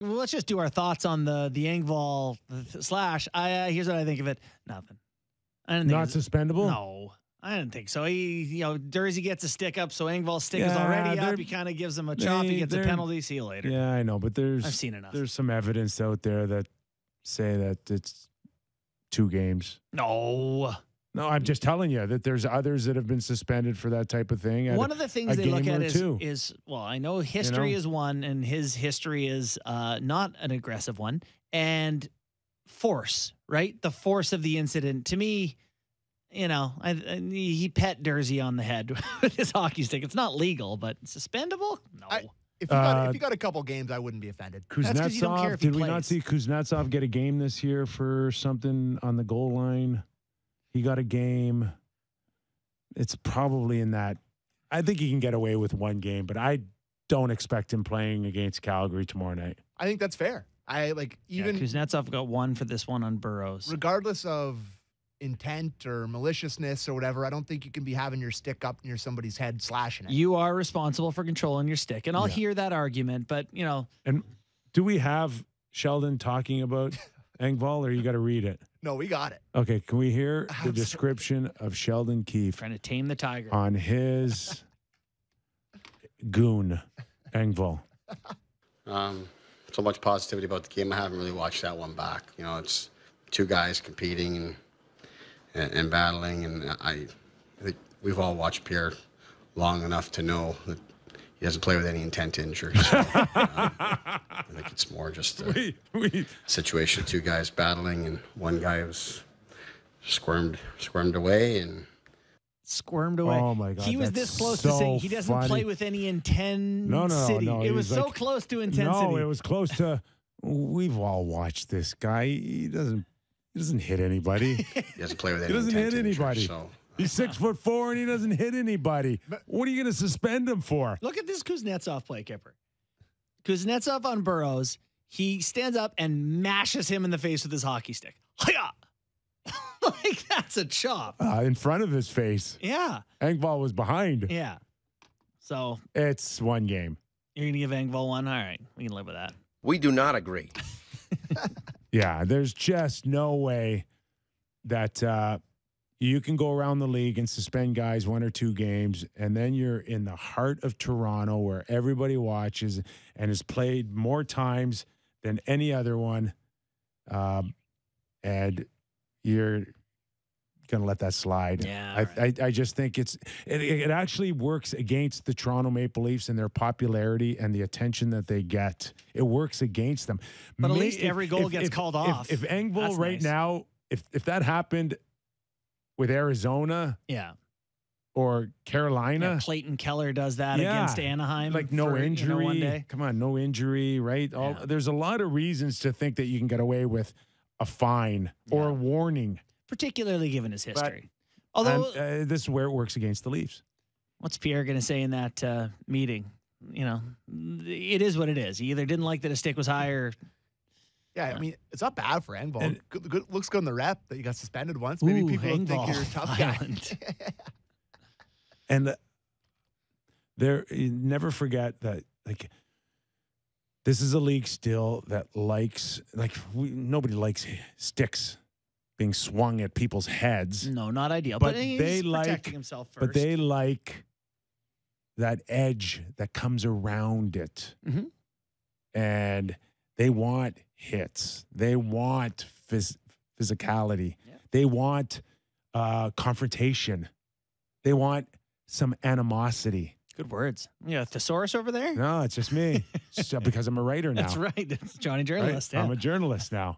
Well, let's just do our thoughts on the the Engvall slash. I uh, here's what I think of it. Nothing. I didn't think Not suspendable. No, I didn't think so. He, you know, Durzi gets a stick up, so Engvall's stick is already up. He kind of gives him a chop. He gets a penalty. See you later. Yeah, I know, but there's I've seen enough. there's some evidence out there that say that it's two games. No. No, I'm just telling you that there's others that have been suspended for that type of thing. and One of the things a they look at is, two. is well, I know history know? is one, and his history is uh, not an aggressive one, and force, right? The force of the incident. To me, you know, I, I, he pet Durzi on the head with his hockey stick. It's not legal, but suspendable? No. I- If you got Uh, if you got a couple games, I wouldn't be offended. That's 'cause you don't care Kuznetsov, if he did we not see Kuznetsov get a game this year for something on the goal line? He got a game. It's probably in that. I think he can get away with one game, but I don't expect him playing against Calgary tomorrow night. I think that's fair. I like even yeah, Kuznetsov got one for this one on Burrows. regardless of intent or maliciousness or whatever, I don't think you can be having your stick up near somebody's head slashing it. You are responsible for controlling your stick, and I'll Yeah. hear that argument, but you know, And do we have Sheldon talking about Engvall, or you got to read it? no, we got it. Okay, can we hear the description of Sheldon Keefe trying to tame the tiger. on his goon, Engvall? Um, so much positivity about the game. I haven't really watched that one back. You know, it's two guys competing and and, and battling, and I, I think we've all watched Pierre long enough to know that he doesn't play with any intent to injure. So, um, I think it's more just a We, we, situation of two guys battling, and one guy was squirmed squirmed away, and squirmed away. Oh my God, He was this close to saying he doesn't funny. play with any intensity. No, no, no, no, It was, was so like- close to intensity. no, it was close to. We've all watched this guy. He doesn't. He doesn't hit anybody. he doesn't play with any He doesn't intent hit to injure. anybody. So He's six foot four and he doesn't hit anybody. What are you going to suspend him for? Look at this Kuznetsov play, Kyper. Kuznetsov on Burrows. He stands up and mashes him in the face with his hockey stick. Hi-ya! like that's a chop. Uh, in front of his face. Yeah, Engvall was behind. yeah. So It's one game. you're gonna give Engvall one. All right, we can live with that. We do not agree. Yeah, there's just no way that uh, you can go around the league and suspend guys one or two games, and then you're in the heart of Toronto where everybody watches and has played more times than any other one, um, and you're going to let that slide. Yeah, I, right. I, I just think it's it, it actually works against the Toronto Maple Leafs and their popularity and the attention that they get. It works against them. But at May- least every goal gets called off. If, if Engvall right nice. now, if if that happened with Arizona Yeah. or Carolina, Yeah, Clayton Keller does that Yeah. against Anaheim. like no for, you know, injury, one day. come on, no injury, right? All, Yeah. There's a lot of reasons to think that you can get away with a fine or a warning. particularly given his But- history. Although, and, uh, this is where it works against the Leafs. what's Pierre going to say in that uh, meeting? You know, it is what it is. He either didn't like that a stick was high or Yeah, I mean, it's not bad for Engvall. And- good, good, looks good in the rep that you got suspended once. Maybe Ooh, people don't think you're a tough guy. And uh, there, you never forget that, like, this is a league still that likes, like, we, nobody likes sticks being swung at people's heads, no, not ideal. But But, he's they like- protecting himself first. but they like that edge that comes around it. Mhm. And they want hits, they want phys- physicality, Yeah. they want uh, confrontation, they want some animosity. Good words. Yeah, thesaurus over there. No, it's just me. It's because I'm a writer now. That's right. It's Johnny right? journalist. Yeah. I'm a journalist now.